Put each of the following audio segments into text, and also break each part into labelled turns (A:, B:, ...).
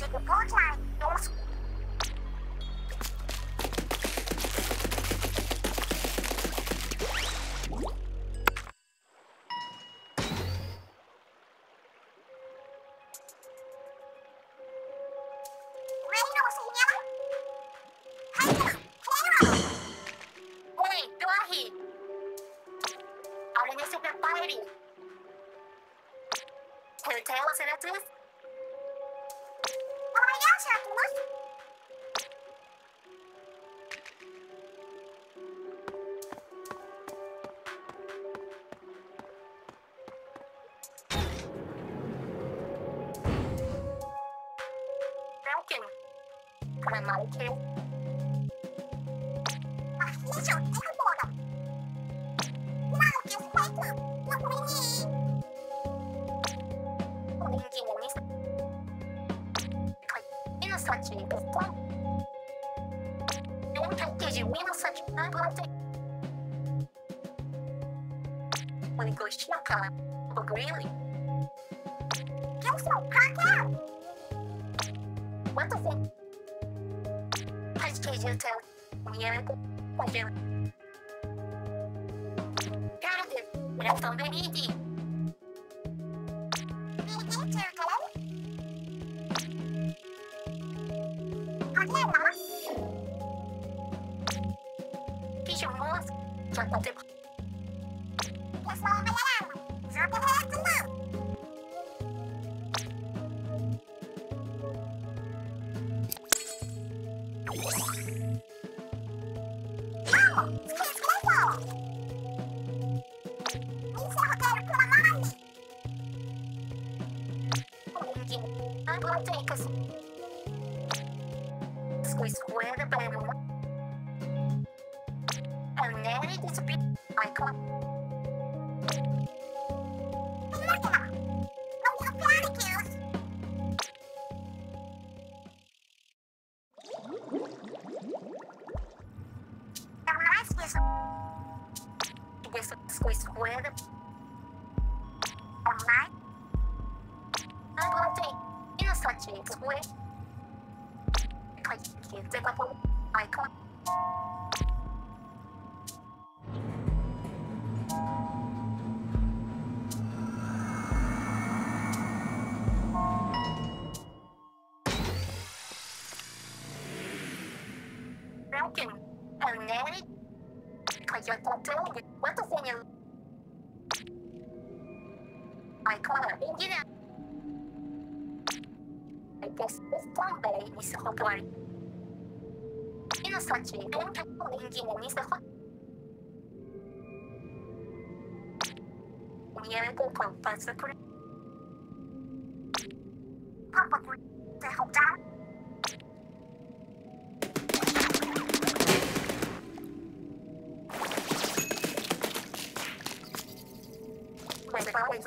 A: molecule. Magnesium intermodal. Largest spectrum.
B: When it goes to your car, but really.
A: Get some crack out.
B: Digital. Miego. Pagina. Carter. Reação Escoescoeira. Online. Compass the.
A: Papa the hotel.
B: Where the always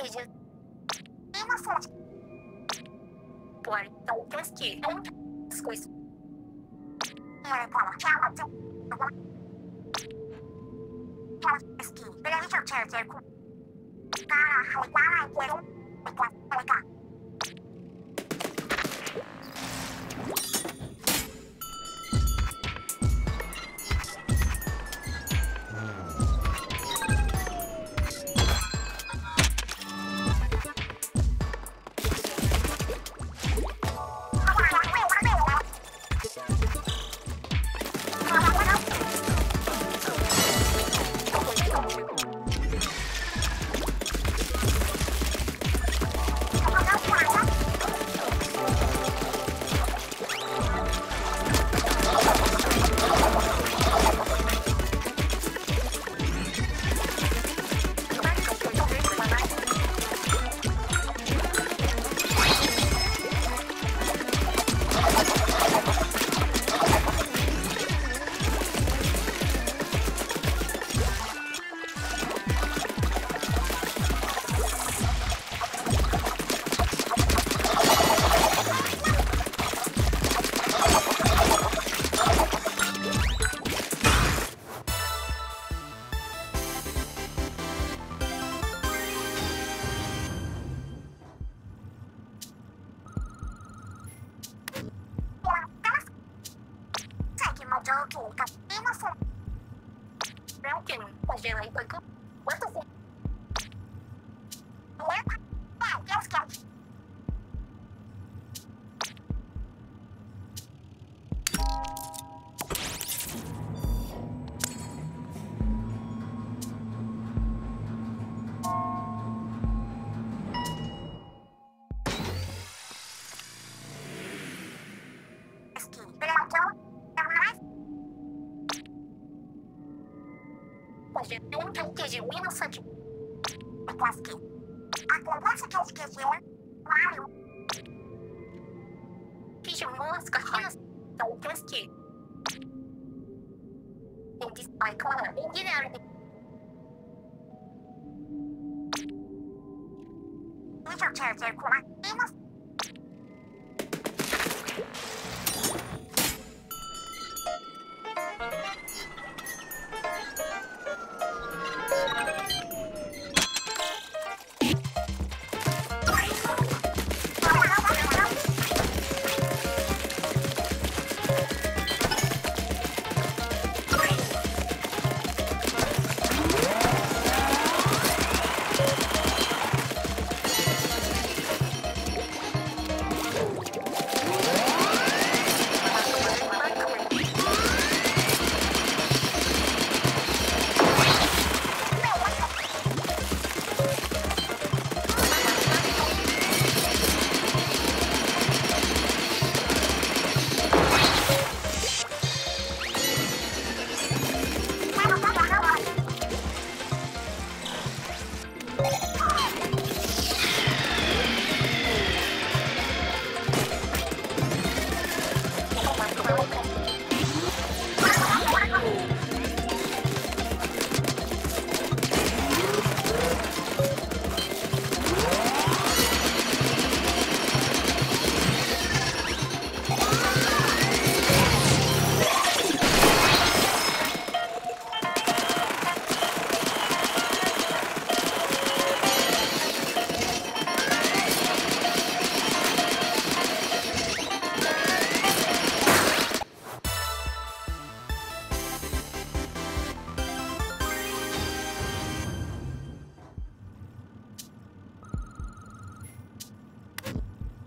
B: regiões.
A: E uma fonte.
B: Porém, outras que não coisas. Não
A: é como aquela de... Aquelas que... Eu te dizer... Cara, igual a... Igual a... Igual a...
B: pesquise inocente.
A: Placki. Acontece que esqueci um Mario.
B: Pijumas carreiras do Pesqui. Indies by Clara e Guilherme.
A: Deixa eu te ver com a emoção.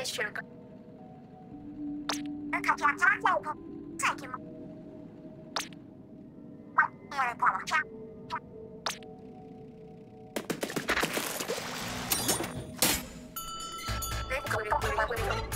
B: issue.
A: Thank you.
B: What you going to do? I'm going to to the hospital.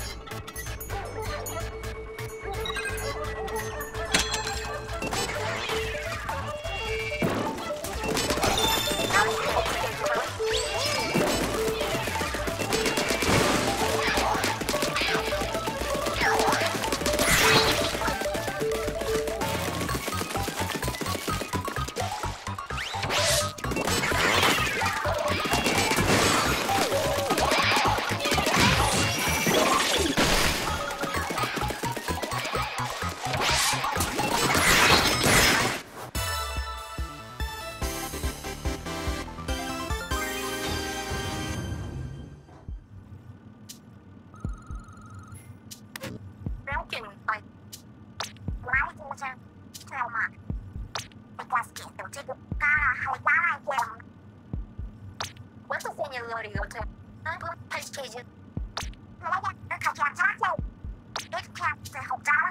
A: It's time to hold down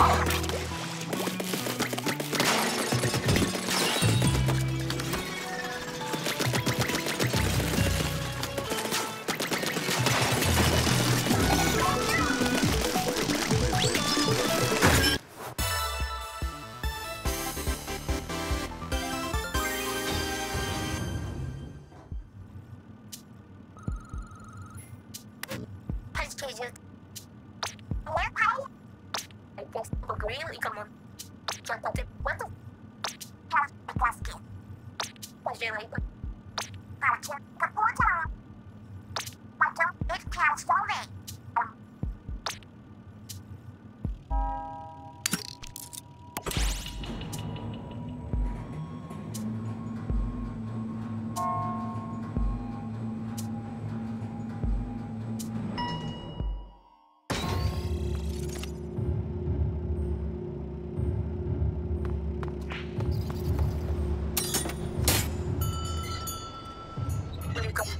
B: Wow. público.